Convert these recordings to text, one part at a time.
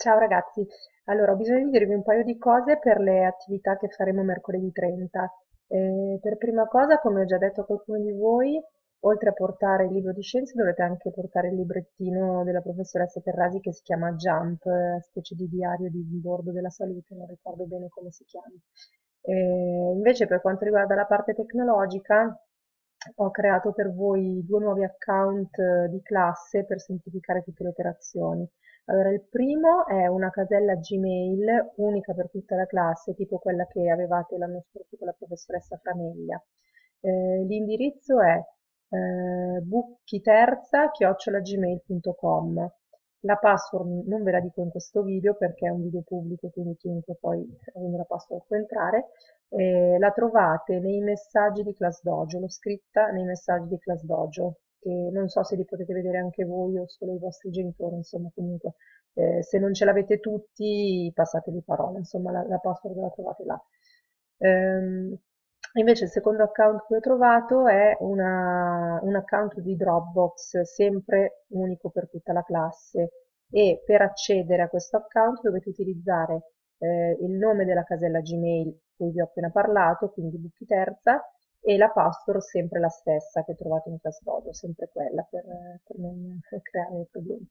Ciao ragazzi, allora ho bisogno di dirvi un paio di cose per le attività che faremo mercoledì 30. Eh, per prima cosa, come ho già detto a qualcuno di voi, oltre a portare il libro di scienze dovete anche portare il librettino della professoressa Terrasi che si chiama Jump, eh, specie di diario di bordo della salute, non ricordo bene come si chiama. Eh, invece per quanto riguarda la parte tecnologica, ho creato per voi due nuovi account eh, di classe per semplificare tutte le operazioni. Allora, il primo è una casella Gmail unica per tutta la classe, tipo quella che avevate l'anno scorso con la professoressa Frameglia. Eh, l'indirizzo è eh, bucchiterza-gmail.com la password non ve la dico in questo video perché è un video pubblico, quindi chiunque poi avendo la password può entrare. Eh, la trovate nei messaggi di ClassDojo, l'ho scritta nei messaggi di ClassDojo, che non so se li potete vedere anche voi o solo i vostri genitori, insomma comunque eh, se non ce l'avete tutti passatevi parola, insomma la, la password la trovate là. Um, Invece il secondo account che ho trovato è una, un account di Dropbox, sempre unico per tutta la classe e per accedere a questo account dovete utilizzare eh, il nome della casella Gmail cui vi ho appena parlato, quindi Bucchi Terza, e la password sempre la stessa che trovate in ClassDojo, sempre quella per, per non creare problemi.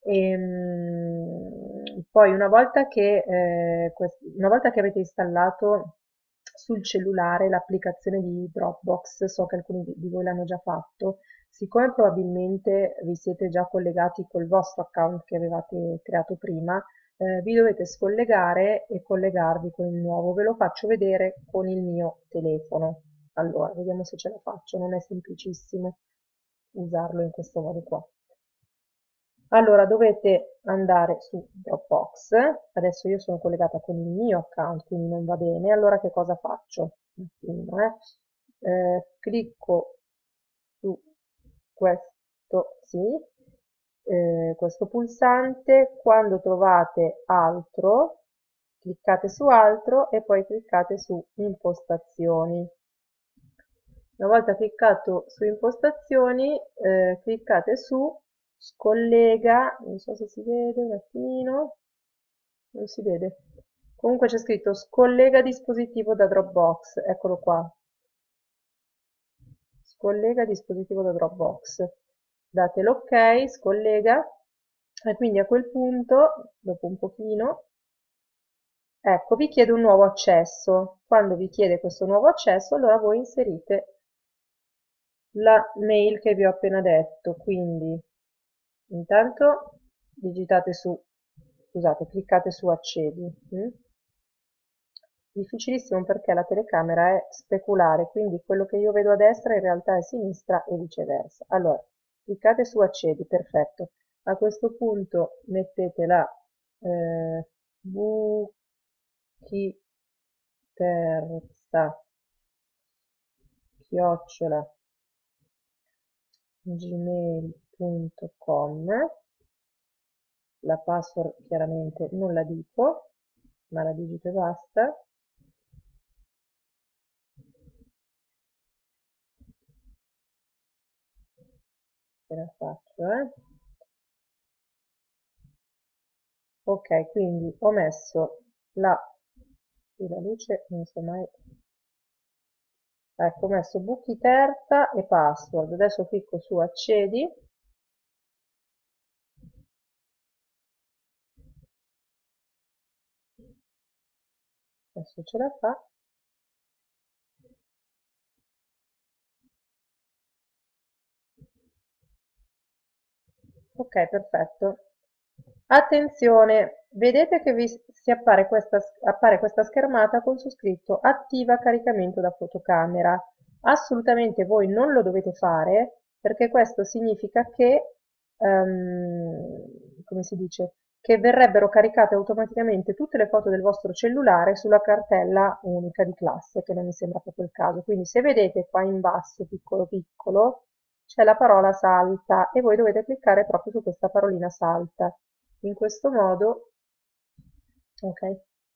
E, ehm, poi una volta che, eh, una volta che avete installato sul cellulare l'applicazione di Dropbox, so che alcuni di voi l'hanno già fatto, siccome probabilmente vi siete già collegati col vostro account che avevate creato prima, eh, vi dovete scollegare e collegarvi con il nuovo. Ve lo faccio vedere con il mio telefono. Allora, vediamo se ce la faccio, non è semplicissimo usarlo in questo modo qua. Allora dovete andare su Dropbox, adesso io sono collegata con il mio account, quindi non va bene, allora che cosa faccio? Prima, eh? Eh, clicco su questo, sì, eh, questo pulsante, quando trovate altro, cliccate su altro e poi cliccate su impostazioni. Una volta cliccato su impostazioni, eh, cliccate su scollega, non so se si vede un attimino, non si vede. Comunque c'è scritto scollega dispositivo da Dropbox, eccolo qua. Scollega dispositivo da Dropbox. Date l'ok, scollega, e quindi a quel punto, dopo un pochino, ecco, vi chiede un nuovo accesso. Quando vi chiede questo nuovo accesso, allora voi inserite la mail che vi ho appena detto, quindi intanto digitate su scusate cliccate su accedi hm? difficilissimo perché la telecamera è speculare quindi quello che io vedo a destra in realtà è sinistra e viceversa. Allora cliccate su accedi perfetto. A questo punto mettete la eh, buchi terza chiocciola gmail.com la password chiaramente non la dico ma la digito e basta. Ce la faccio eh. Ok quindi ho messo la, la luce non so mai ecco messo buchi terza e password. Adesso clicco su accedi. Adesso ce la fa. Ok perfetto attenzione vedete che vi si appare questa, appare questa schermata con su scritto attiva caricamento da fotocamera. Assolutamente voi non lo dovete fare perché questo significa che, um, come si dice, che verrebbero caricate automaticamente tutte le foto del vostro cellulare sulla cartella unica di classe, che non mi sembra proprio il caso. Quindi se vedete qua in basso, piccolo piccolo, c'è la parola salta e voi dovete cliccare proprio su questa parolina salta. In questo modo ok?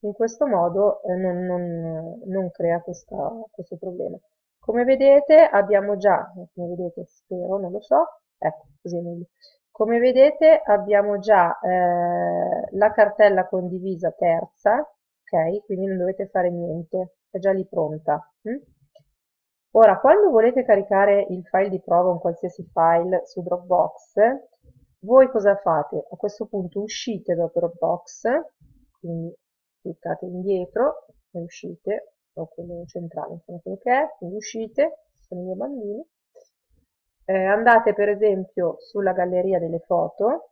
In questo modo eh, non, non, non, crea questa, questo problema. Come vedete abbiamo già, come vedete spero, non lo so, ecco, così è meglio. Come vedete abbiamo già eh, la cartella condivisa terza, ok? Quindi non dovete fare niente, è già lì pronta. Hm? Ora, quando volete caricare il file di prova, un qualsiasi file su Dropbox, voi cosa fate? A questo punto uscite da Dropbox, quindi cliccate indietro e uscite, o quello centrale, insomma quello che è, quindi uscite, sono i miei bambini, eh, andate per esempio sulla galleria delle foto,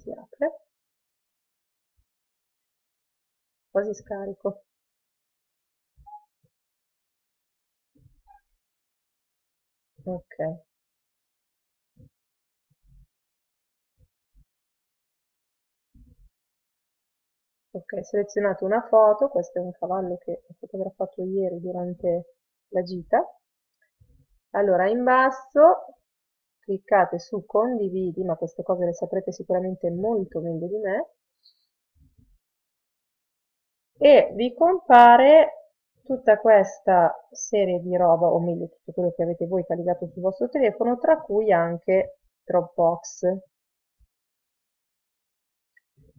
si apre, quasi scarico. Ok. Ok, selezionate una foto, questo è un cavallo che ho fotografato ieri durante la gita. Allora, in basso cliccate su condividi, ma queste cose le saprete sicuramente molto meglio di me, e vi compare tutta questa serie di roba, o meglio tutto quello che avete voi caricato sul vostro telefono, tra cui anche Dropbox.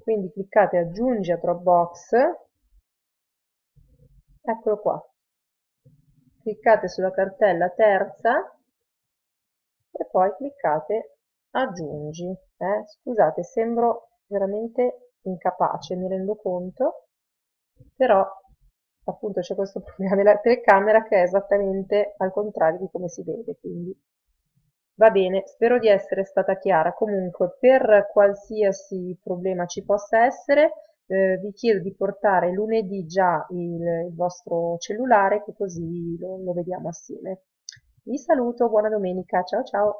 Quindi cliccate aggiungi a Dropbox, eccolo qua, cliccate sulla cartella terza e poi cliccate aggiungi. Eh? Scusate, sembro veramente incapace, mi rendo conto, però appunto c'è questo problema della telecamera che è esattamente al contrario di come si vede, quindi va bene, spero di essere stata chiara. Comunque, per qualsiasi problema ci possa essere, eh, vi chiedo di portare lunedì già il, il vostro cellulare che così lo, lo vediamo assieme. Vi saluto, buona domenica, ciao ciao!